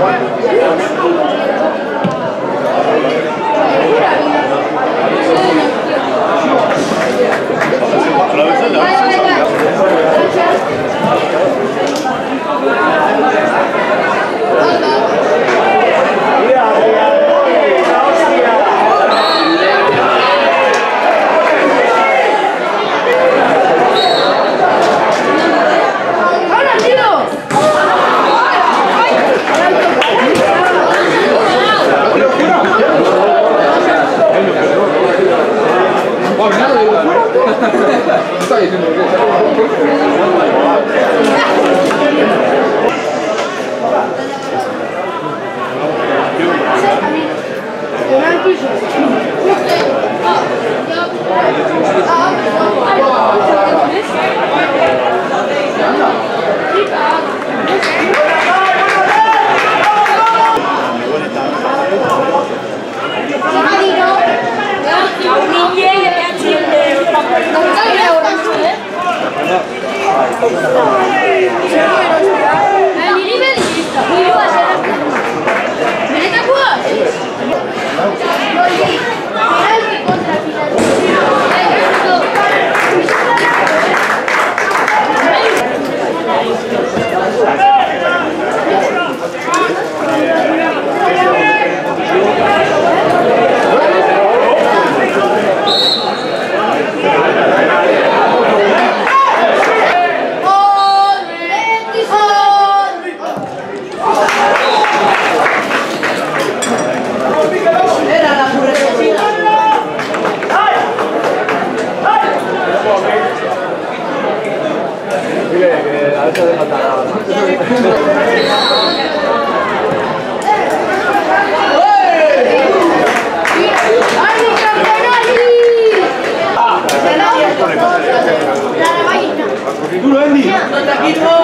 one. Duro, Andy.